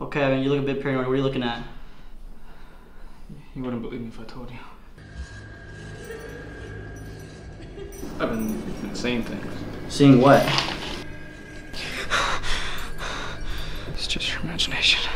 Okay, I mean, you look a bit paranoid. What are you looking at? You wouldn't believe me if I told you. I've been, been seeing things. Seeing what? It's just your imagination.